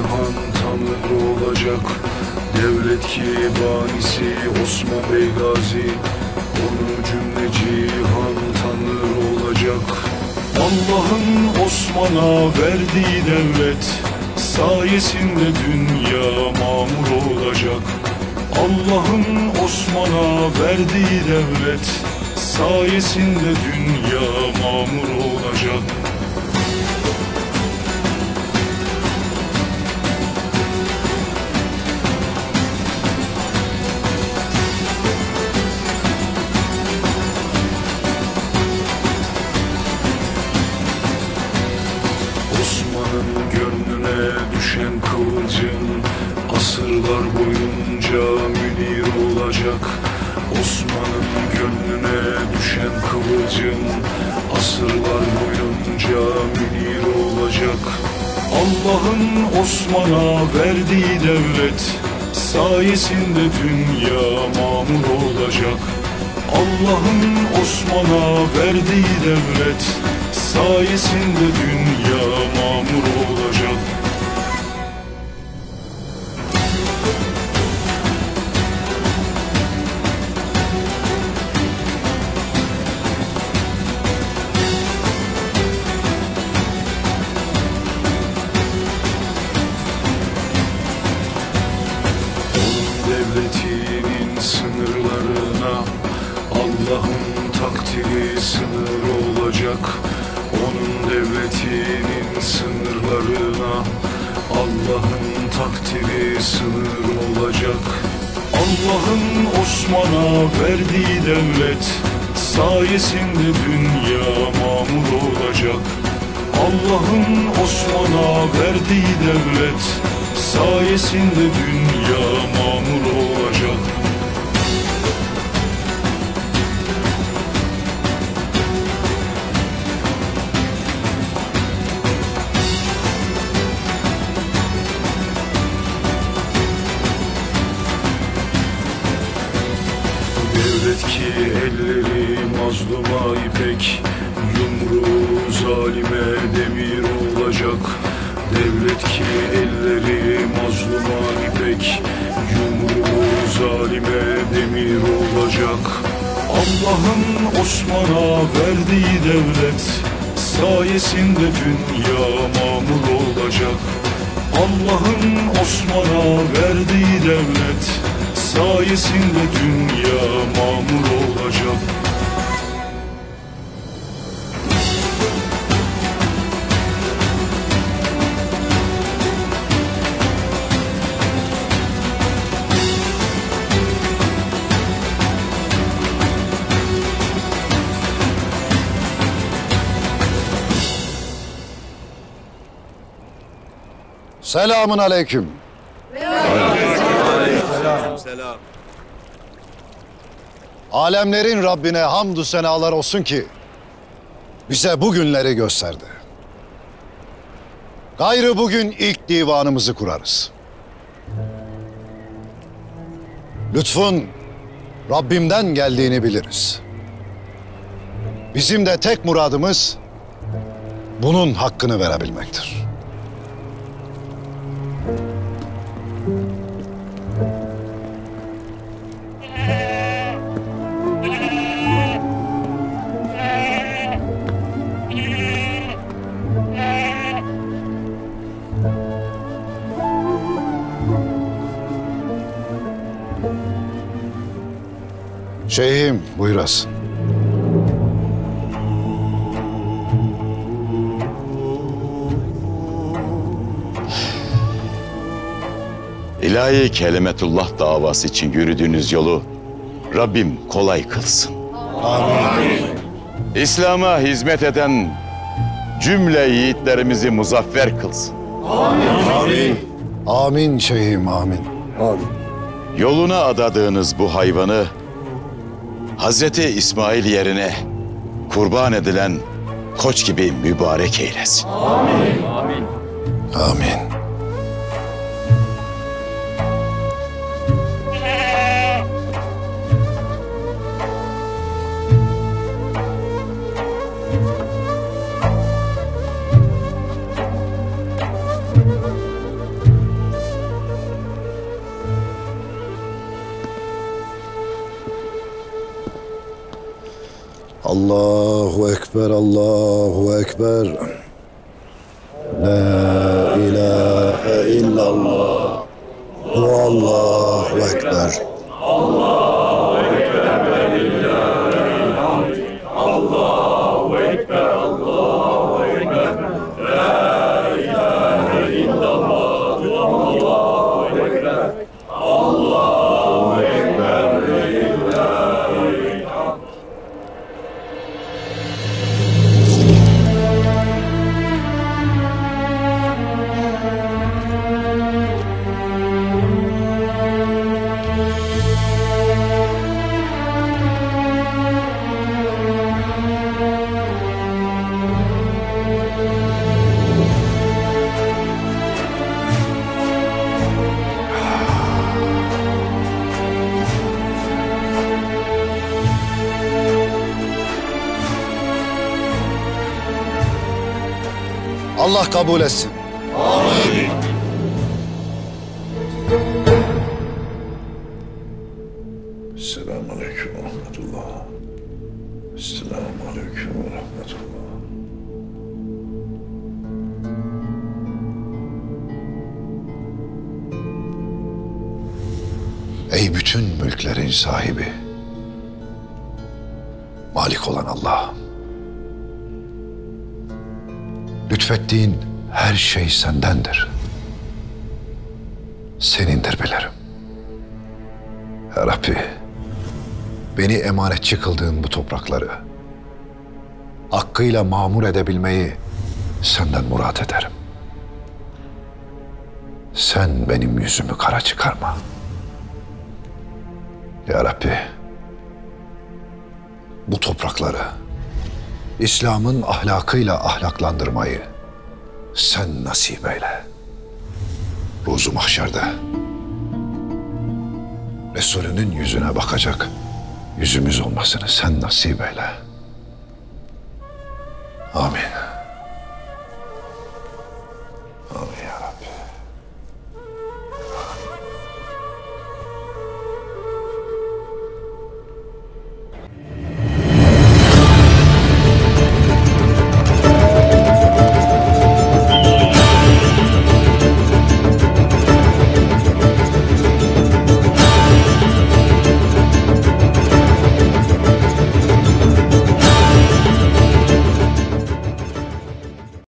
cihan tanır olacak. Devlet ki banisi Osman Bey Gazi. Onu cümle cihan tanır olacak. Allah'ın Osman'a verdiği devlet Sayesinde dünya mamur olacak. Allah'ın Osman'a verdiği devlet Sayesinde dünya mamur olacak Asırlar boyunca münir olacak. Osman'ın gönlüne düşen kıvılcım Asırlar boyunca münir olacak. Allah'ın Osman'a verdiği devlet Sayesinde dünya mamur olacak. Allah'ın Osman'a verdiği devlet Sayesinde dünya mamur olacak sınırlarına. Allah'ın takdiri sınır olacak. Onun devletinin sınırlarına. Allah'ın takdiri sınır olacak. Allah'ın Osman'a verdiği devlet Sayesinde dünya mamur olacak. Allah'ın Osman'a verdiği devlet Sayesinde dünya mamur mazluma ipek Yumruğu zalime demir olacak. Devlet ki elleri mazluma ipek Yumruğu zalime demir olacak. Allah'ın Osman'a verdiği devlet Sayesinde dünya mamur olacak. Allah'ın Osman'a verdiği devlet Sayesinde dünya mamur olacak Selamun aleyküm. Alemlerin Rabbine hamdü senalar olsun ki bize bu günleri gösterdi. Gayrı bugün ilk divanımızı kurarız. Lütfun Rabbimden geldiğini biliriz. Bizim de tek muradımız bunun hakkını verebilmektir. Şeyhim buyurasın. İlahi kelimetullah davası için yürüdüğünüz yolu Rabbim kolay kılsın. Amin. İslam'a hizmet eden cümle yiğitlerimizi muzaffer kılsın. Amin şeyhim amin. Yoluna adadığınız bu hayvanı Hazreti İsmail yerine kurban edilen koç gibi mübarek eylesin. Amin. Allahu Ekber, Allahu Ekber. La ilahe illallah. Allahu Ekber. Allah kabul etsin. Selamun Aleyküm ve Rahmetullah. Selamun Aleyküm ve Rahmetullah. Ey bütün mülklerin sahibi. Malik olan Allah. Lütfettiğin her şey sendendir. Senindir bilirim. Ya Rabbi, beni emanetçi kıldığın bu toprakları hakkıyla mamur edebilmeyi senden murat ederim. Sen benim yüzümü kara çıkarma. Ya Rabbi, bu toprakları İslam'ın ahlakıyla ahlaklandırmayı sen nasip eyle. Ruzu mahşerde Resulünün yüzüne bakacak yüzümüz olmasını sen nasip eyle. Amin.